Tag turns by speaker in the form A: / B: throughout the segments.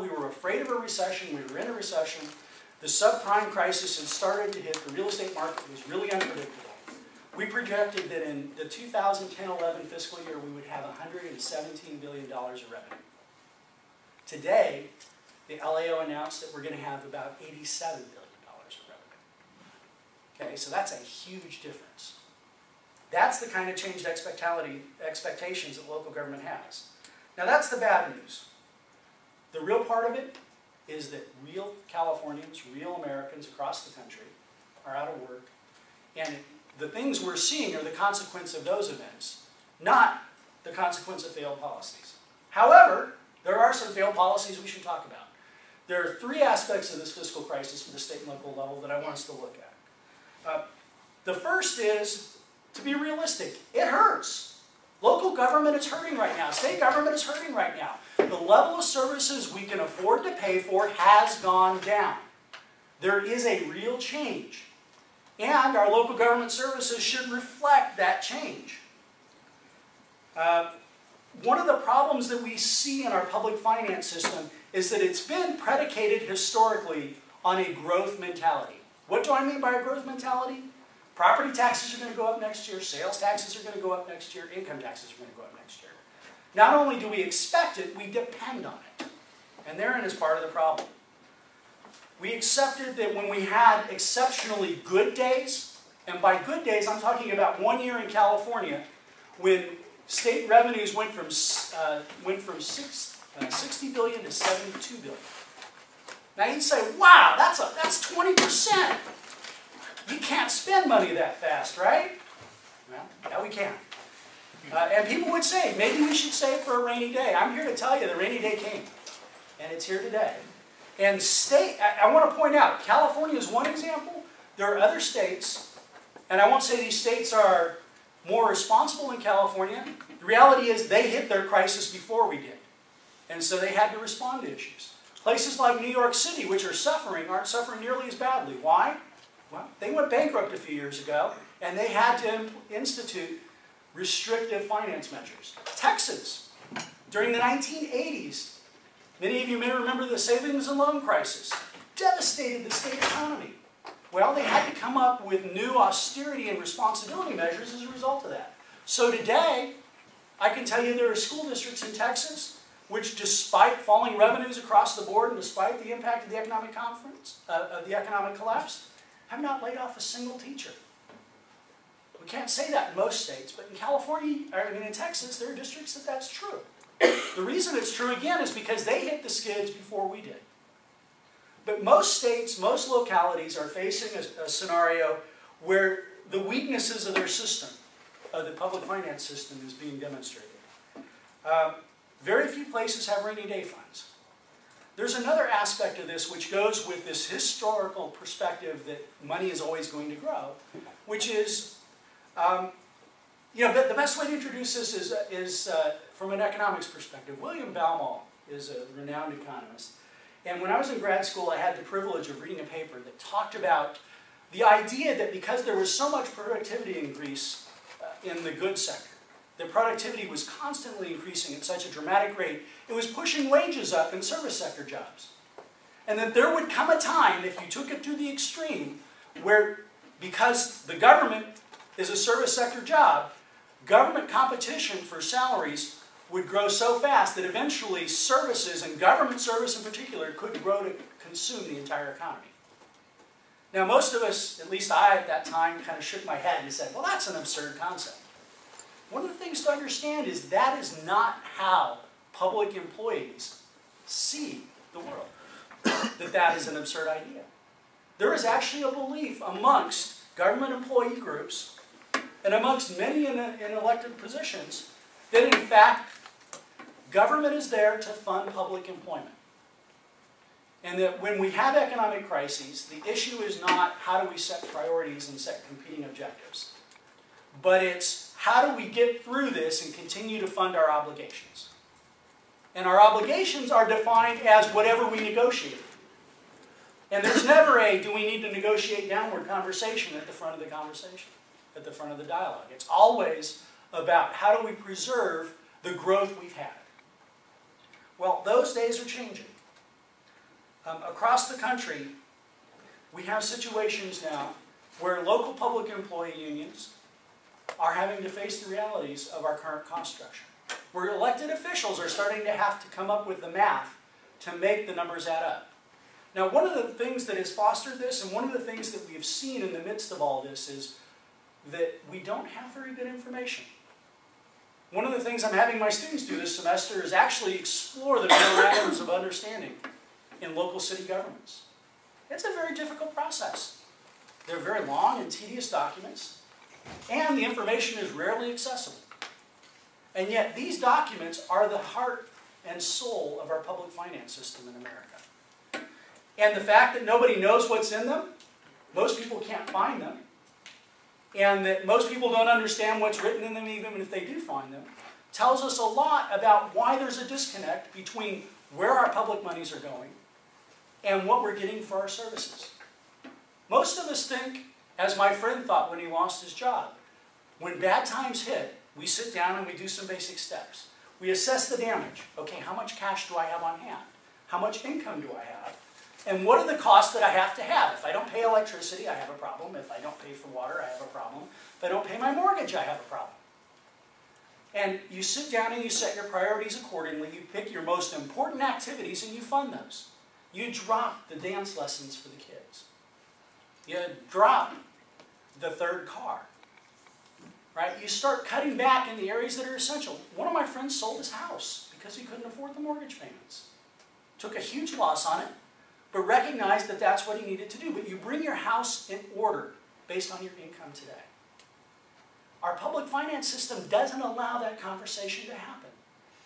A: we were afraid of a recession, we were in a recession, the subprime crisis had started to hit, the real estate market was really unpredictable. We projected that in the 2010-11 fiscal year, we would have $117 billion of revenue. Today, the LAO announced that we're going to have about $87 billion of revenue. Okay, so that's a huge difference. That's the kind of changed expectations that local government has. Now that's the bad news. The real part of it is that real Californians, real Americans across the country are out of work. And the things we're seeing are the consequence of those events, not the consequence of failed policies. However, there are some failed policies we should talk about. There are three aspects of this fiscal crisis for the state and local level that I want us to look at. Uh, the first is, to be realistic, it hurts. Local government is hurting right now. State government is hurting right now. The level of services we can afford to pay for has gone down. There is a real change. And our local government services should reflect that change. Uh, one of the problems that we see in our public finance system is that it's been predicated historically on a growth mentality. What do I mean by a growth mentality? Property taxes are going to go up next year, sales taxes are going to go up next year, income taxes are going to go up next year. Not only do we expect it, we depend on it. And therein is part of the problem. We accepted that when we had exceptionally good days, and by good days I'm talking about one year in California, when state revenues went from, uh, went from six, uh, 60 billion to 72 billion. Now you'd say, wow, that's, a, that's 20%. You can't spend money that fast, right? Well, yeah, we can. Uh, and people would say, maybe we should save for a rainy day. I'm here to tell you the rainy day came. And it's here today. And state, I, I want to point out, California is one example. There are other states, and I won't say these states are more responsible than California. The reality is they hit their crisis before we did. And so they had to respond to issues. Places like New York City, which are suffering, aren't suffering nearly as badly. Why? Well, they went bankrupt a few years ago, and they had to institute restrictive finance measures. Texas, during the 1980s, many of you may remember the savings and loan crisis, devastated the state economy. Well, they had to come up with new austerity and responsibility measures as a result of that. So today, I can tell you there are school districts in Texas which, despite falling revenues across the board and despite the impact of the economic conference, uh, of the economic collapse, have not laid off a single teacher. We can't say that in most states, but in California, I mean in Texas, there are districts that that's true. The reason it's true, again, is because they hit the skids before we did. But most states, most localities are facing a, a scenario where the weaknesses of their system, of the public finance system, is being demonstrated. Um, very few places have rainy day funds. There's another aspect of this which goes with this historical perspective that money is always going to grow, which is, um, you know, the, the, best way to introduce this is, is uh, from an economics perspective. William Baumol is a renowned economist. And when I was in grad school, I had the privilege of reading a paper that talked about the idea that because there was so much productivity increase uh, in the goods sector, the productivity was constantly increasing at such a dramatic rate, it was pushing wages up in service sector jobs. And that there would come a time, if you took it to the extreme, where because the government is a service sector job, government competition for salaries would grow so fast that eventually services, and government service in particular, could grow to consume the entire economy. Now, most of us, at least I at that time, kind of shook my head and said, well, that's an absurd concept. One of the things to understand is that is not how public employees see the world. that that is an absurd idea. There is actually a belief amongst government employee groups and amongst many in, in elected positions that in fact government is there to fund public employment. And that when we have economic crises, the issue is not how do we set priorities and set competing objectives, but it's how do we get through this and continue to fund our obligations? And our obligations are defined as whatever we negotiate. And there's never a do we need to negotiate downward conversation at the front of the conversation, at the front of the dialogue. It's always about how do we preserve the growth we've had. Well, those days are changing. Um, across the country, we have situations now where local public employee unions are having to face the realities of our current cost structure. Where elected officials are starting to have to come up with the math to make the numbers add up. Now, one of the things that has fostered this, and one of the things that we've seen in the midst of all this, is that we don't have very good information. One of the things I'm having my students do this semester is actually explore the memorandums of understanding in local city governments. It's a very difficult process. They're very long and tedious documents, and the information is rarely accessible. And yet, these documents are the heart and soul of our public finance system in America. And the fact that nobody knows what's in them, most people can't find them, and that most people don't understand what's written in them even if they do find them, tells us a lot about why there's a disconnect between where our public monies are going and what we're getting for our services. Most of us think, as my friend thought when he lost his job, when bad times hit, we sit down and we do some basic steps. We assess the damage. Okay, how much cash do I have on hand? How much income do I have? And what are the costs that I have to have? If I don't pay electricity, I have a problem. If I don't pay for water, I have a problem. If I don't pay my mortgage, I have a problem. And you sit down and you set your priorities accordingly. You pick your most important activities and you fund those. You drop the dance lessons for the kids. You drop the third car. Right? You start cutting back in the areas that are essential. One of my friends sold his house because he couldn't afford the mortgage payments. Took a huge loss on it, but recognize that that's what he needed to do. But you bring your house in order based on your income today. Our public finance system doesn't allow that conversation to happen.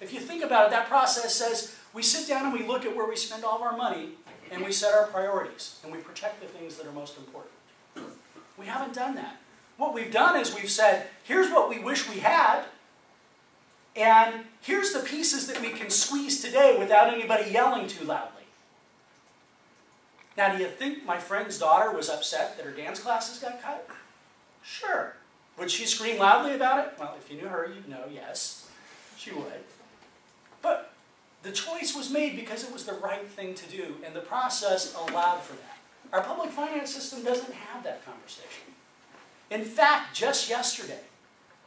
A: If you think about it, that process says we sit down and we look at where we spend all of our money and we set our priorities and we protect the things that are most important. We haven't done that. What we've done is we've said, here's what we wish we had, and here's the pieces that we can squeeze today without anybody yelling too loudly. Now, do you think my friend's daughter was upset that her dance classes got cut? Sure. Would she scream loudly about it? Well, if you knew her, you'd know, yes, she would. But the choice was made because it was the right thing to do, and the process allowed for that. Our public finance system doesn't have that conversation. In fact, just yesterday,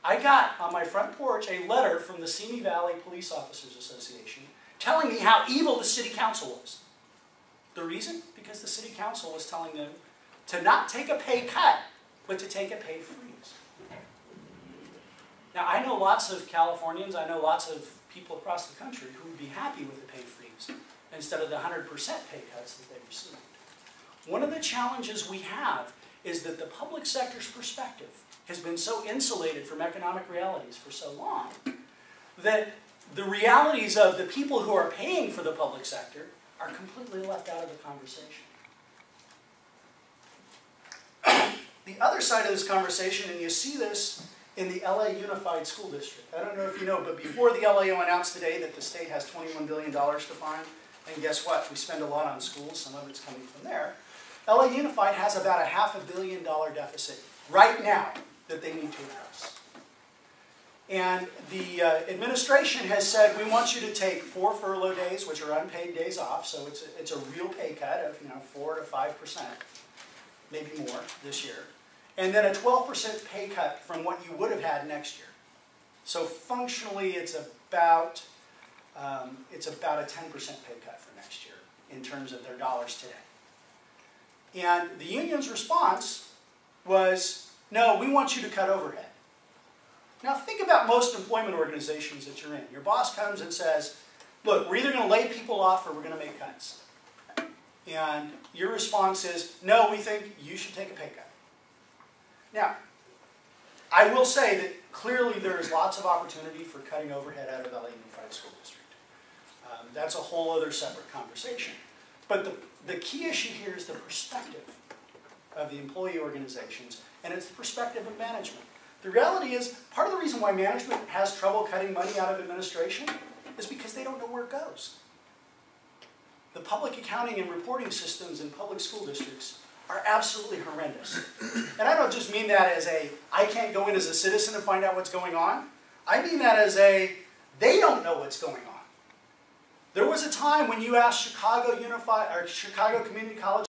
A: I got on my front porch a letter from the Simi Valley Police Officers Association telling me how evil the city council was. The reason? Because the city council was telling them to not take a pay cut, but to take a pay freeze. Now, I know lots of Californians, I know lots of people across the country who would be happy with the pay freeze instead of the 100% pay cuts that they received. One of the challenges we have is that the public sector's perspective has been so insulated from economic realities for so long that the realities of the people who are paying for the public sector are completely left out of the conversation. the other side of this conversation, and you see this in the LA Unified School District. I don't know if you know, but before the LAO announced today that the state has $21 billion to fund, and guess what? We spend a lot on schools, some of it's coming from there. LA Unified has about a half a billion dollar deficit right now that they need to address. And the uh, administration has said, we want you to take four furlough days, which are unpaid days off, so it's a, it's a real pay cut of you know four to five percent, maybe more this year, and then a 12% pay cut from what you would have had next year. So functionally, it's about um, it's about a 10% pay cut for next year in terms of their dollars today. And the union's response was, no, we want you to cut overhead. Now think about most employment organizations that you're in. Your boss comes and says, look, we're either going to lay people off or we're going to make cuts. And your response is, no, we think you should take a pay cut. Now, I will say that clearly there is lots of opportunity for cutting overhead out of LA Unified School District. Um, that's a whole other separate conversation. But the, the key issue here is the perspective of the employee organizations, and it's the perspective of management. The reality is, part of the reason why management has trouble cutting money out of administration is because they don't know where it goes. The public accounting and reporting systems in public school districts are absolutely horrendous. And I don't just mean that as a, I can't go in as a citizen and find out what's going on. I mean that as a, they don't know what's going on. There was a time when you asked Chicago Unified, or Chicago Community College